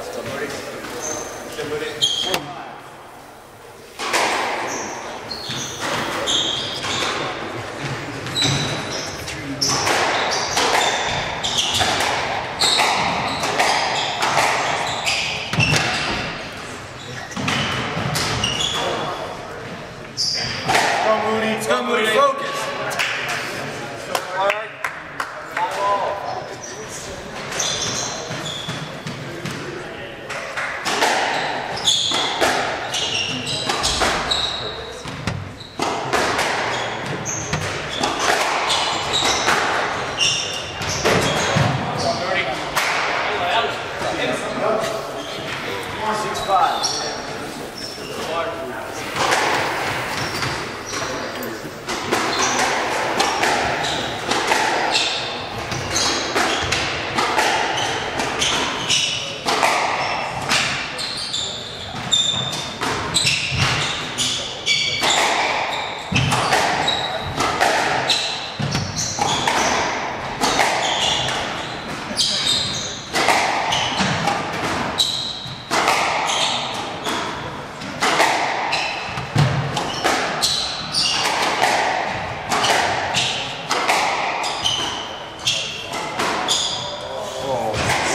Come Moody, come Moody, focus.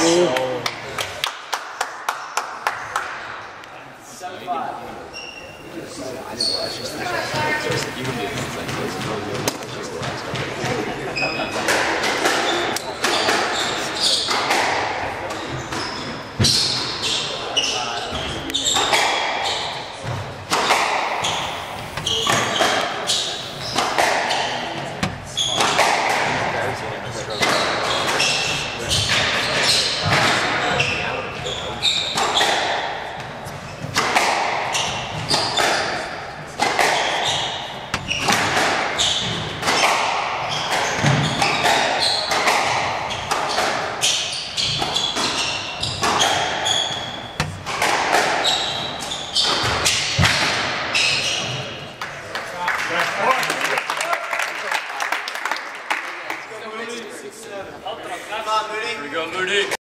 That's Melé. Le gars